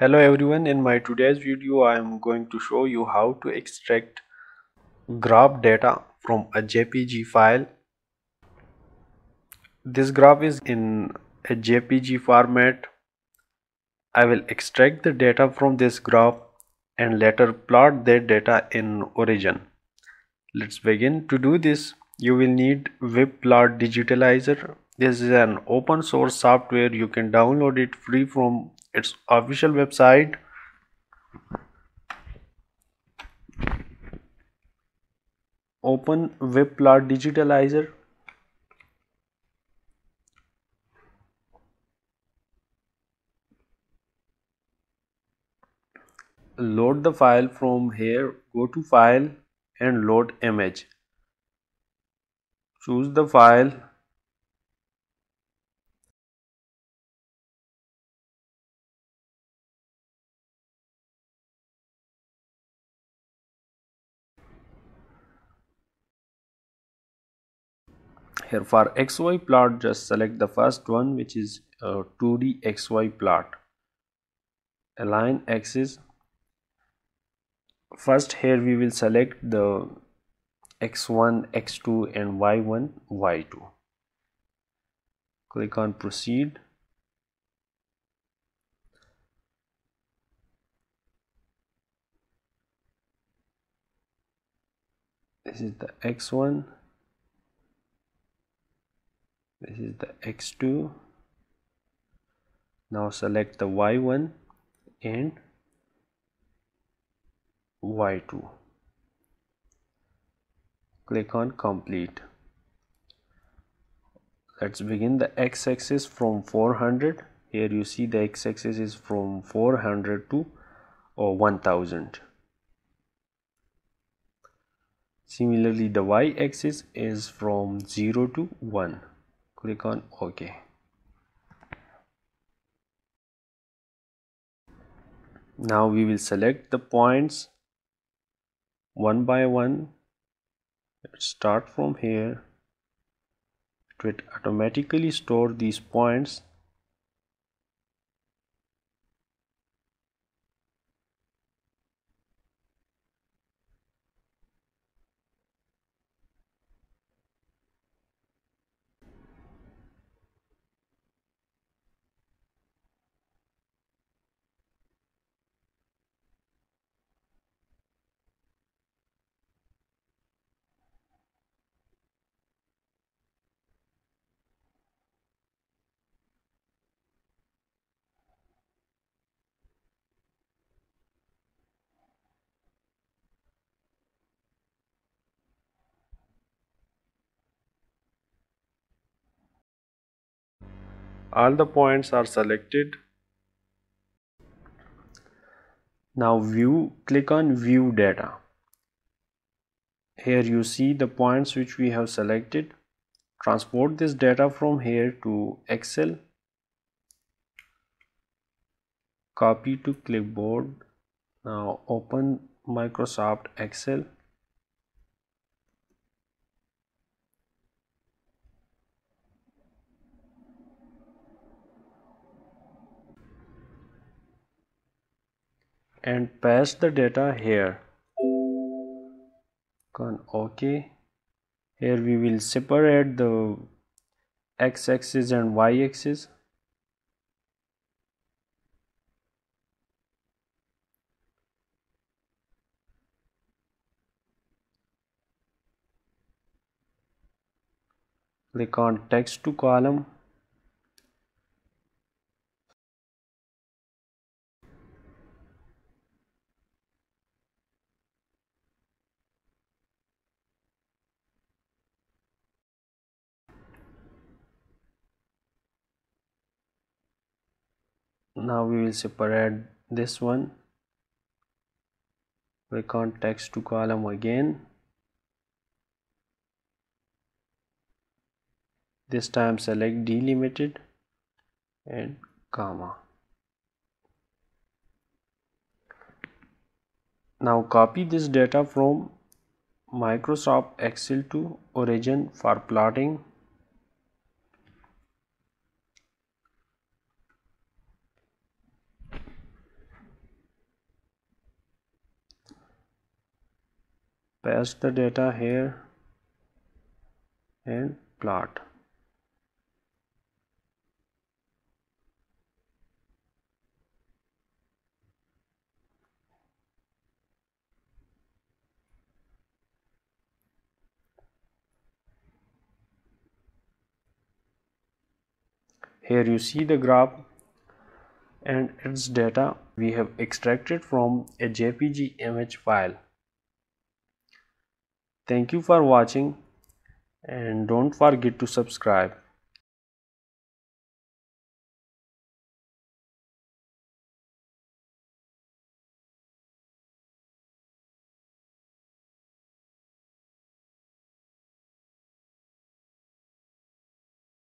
Hello everyone, in my today's video I am going to show you how to extract graph data from a JPG file. This graph is in a JPG format. I will extract the data from this graph and later plot that data in origin. Let's begin. To do this, you will need WebPlot Digitalizer. This is an open source software. You can download it free from its official website. Open webplot digitalizer. Load the file from here. Go to file and load image. Choose the file here for xy plot just select the first one which is a 2d xy plot. Align axis. First here we will select the x1 x2 and y1 y2 click on proceed. This is the x1 this is the x2 now select the y1 and y2 click on complete. Let's begin the x-axis from 400 here you see the x-axis is from 400 to or 1000 similarly the y-axis is from 0 to 1 click on ok. Now we will select the points one by one. Let's start from here. It will automatically store these points all the points are selected. Now view click on view data. Here you see the points which we have selected. Transport this data from here to excel. Copy to clipboard. Now open microsoft excel and paste the data here. Con ok here we will separate the x-axis and y-axis. Click on text to column now we will separate this one. Click on text to column again. This time select delimited and comma. Now copy this data from Microsoft Excel to origin for plotting paste the data here and plot. Here you see the graph and its data we have extracted from a jpg image file thank you for watching and don't forget to subscribe